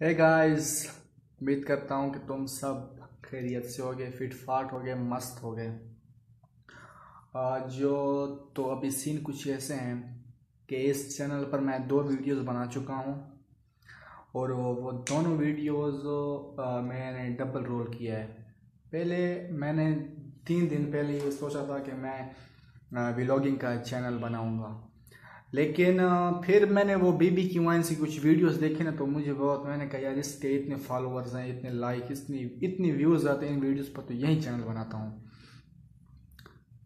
Hey guys उम्मीद करता हूँ कि तुम सब खैरियत से होगे, फिट फाट हो गए मस्त हो गए जो तो अभी सीन कुछ ऐसे हैं कि इस चैनल पर मैं दो वीडियोस बना चुका हूँ और वो दोनों वीडियोस मैंने डबल रोल किया है। पहले मैंने तीन दिन पहले ये सोचा था कि मैं व्लॉगिंग का चैनल बनाऊँगा। लेकिन फिर मैंने वो बीबी की वाइन से कुछ वीडियोस देखे ना तो मुझे बहुत, मैंने कहा, यार, इसके इतने फॉलोअर्स हैं, इतने लाइक इतनी इतनी व्यूज़ आते हैं इन वीडियोस पर तो यही चैनल बनाता हूँ।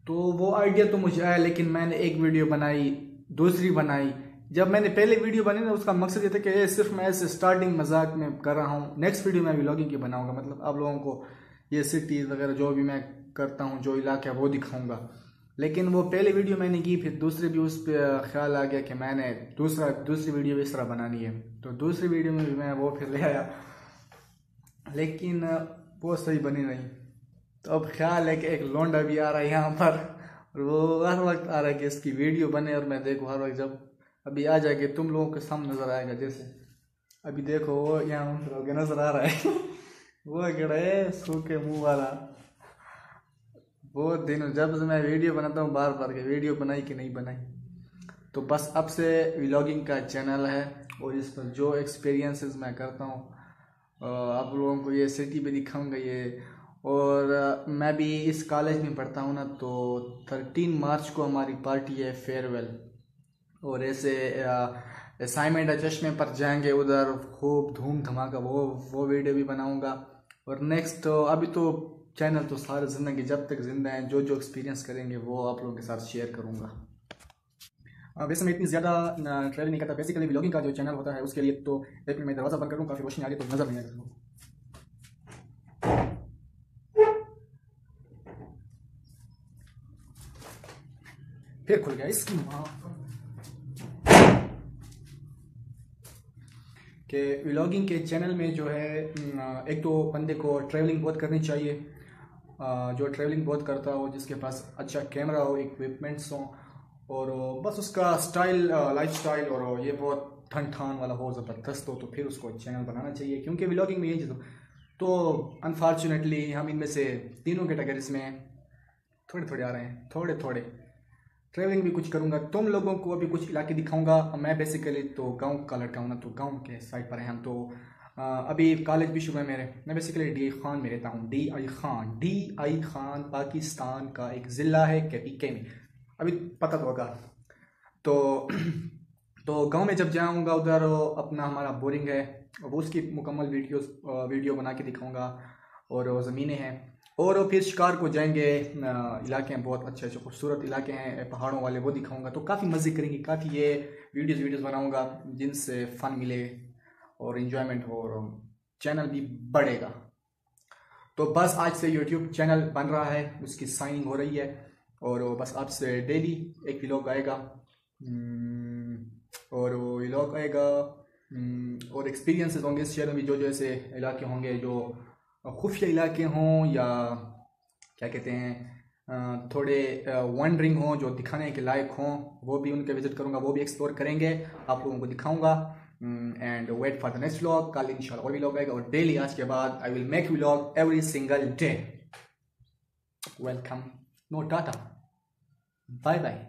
तो वो आइडिया तो मुझे आया, लेकिन मैंने एक वीडियो बनाई, दूसरी बनाई। जब मैंने पहले वीडियो बनाई ना, उसका मकसद ये था कि सिर्फ़ मैं ऐसे स्टार्टिंग मज़ाक में कर रहा हूँ नेक्स्ट वीडियो मैं व्लॉगिंग की बनाऊँगा। मतलब आप लोगों को ये सिटीज़ वगैरह जो भी मैं करता हूँ, जो इलाका है, वो दिखाऊँगा। लेकिन वो पहले वीडियो मैंने की, फिर दूसरे भी उस पर ख्याल आ गया कि मैंने दूसरा, दूसरी वीडियो इस तरह बनानी है। तो दूसरी वीडियो में भी मैं वो फिर ले आया। लेकिन वो सही बनी नहीं। तो अब ख्याल है कि एक लोंडा भी आ रहा है यहाँ पर। और वो हर वक्त आ रहा है कि इसकी वीडियो बने और मैं देखूँ हर वक्त जब अभी आ जाएगी, तुम लोगों के सामने नज़र आएगा जैसे। अभी देखो, वो यहाँ नज़र आ रहा है। वो कह रहा सूखे मुँह वाला। बहुत दिन जब से मैं वीडियो बनाता हूँ, बार बार के वीडियो बनाई कि नहीं बनाई। तो बस अब से व्लॉगिंग का चैनल है और इस पर जो एक्सपीरियंसेस मैं करता हूँ आप लोगों को ये सिटी भी दिखाऊँगा ये। और मैं भी इस कॉलेज में पढ़ता हूँ ना तो थर्टीन मार्च को हमारी पार्टी है फेयरवेल और ऐसे असाइनमेंट चश्मे पर जाएँगे उधर, खूब धूम धमाका वो वो वीडियो भी बनाऊँगा। और नेक्स्ट अभी तो चैनल तो सारे ज़िंदगी जब तक ज़िंदा हैं जो जो एक्सपीरियंस करेंगे, वो आप लोगों के साथ शेयर करूँगा। वैसे मैं इतनी ज़्यादा ट्रैवल नहीं करता बेसिकली व्लॉगिंग का जो चैनल होता है, उसके लिए तो एक मैं दरवाज़ा बंद करूँ काफ़ी रोशनी आ रही तो नज़र नहीं आएगा फिर खुल गया इसकी माँ। कि व्लॉगिंग के चैनल में जो है एक तो बंदे को ट्रैवलिंग बहुत करनी चाहिए जो ट्रैवलिंग बहुत करता हो, जिसके पास अच्छा कैमरा हो इक्विपमेंट्स हो, और बस उसका स्टाइल लाइफ स्टाइल और ये बहुत ठन ठान वाला हो, ज़बरदस्त हो तो फिर उसको चैनल बनाना चाहिए, क्योंकि व्लॉगिंग में ये चीज़ तो अनफॉर्चुनेटली हम इनमें से तीनों कैटेगरीज में थोड़े थोड़े आ रहे हैं, थोड़े थोड़े। ट्रैवलिंग भी कुछ करूँगा, तुम लोगों को अभी कुछ इलाके दिखाऊँगा, मैं बेसिकली तो गाँव का लड़का हूँ ना तो गाँव के साइड पर हैं हम तो अभी कॉलेज भी है मेरे, मैं बेसिकली डी आई खान में रहता हूँ D I Khan D I Khan Pakistan का एक ज़िला है के पी के में। अभी पता तो होगा। तो तो गाँव में जब जाऊँगा उधर, अपना हमारा बोरिंग है वो उसकी मुकम्मल वीडियोस वीडियो बना के दिखाऊँगा, और ज़मीनें हैं। और फिर शिकार को जाएँगे इलाके हैं बहुत अच्छे अच्छे खूबसूरत इलाके हैं, पहाड़ों वाले, वो दिखाऊँगा। तो काफ़ी मज़े करेंगे, काफ़ी ये वीडियोस वीडियोस बनाऊँगा, जिनसे फ़न मिले। और इन्जॉयमेंट हो और चैनल भी बढ़ेगा। तो बस आज से यूट्यूब चैनल बन रहा है उसकी साइनिंग हो रही है और बस आपसे डेली एक व्लॉग आएगा। हम्म, और वो व्लॉग आएगा हम्म, और एक्सपीरियंसेस होंगे इस शहर में जो जो ऐसे इलाके होंगे जो खुफिया इलाके हों या क्या कहते हैं थोड़े वंडरिंग हों, जो दिखाने के लायक हों, वो भी उनके विज़िट करूँगा, वो भी एक्सप्लोर करेंगे, आप लोगों को दिखाऊँगा। And wait for the next vlog कल इंशाल्लाह और भी व्लॉग आएगा, और डेली आज के बाद I will make vlog every single day welcome no tata bye bye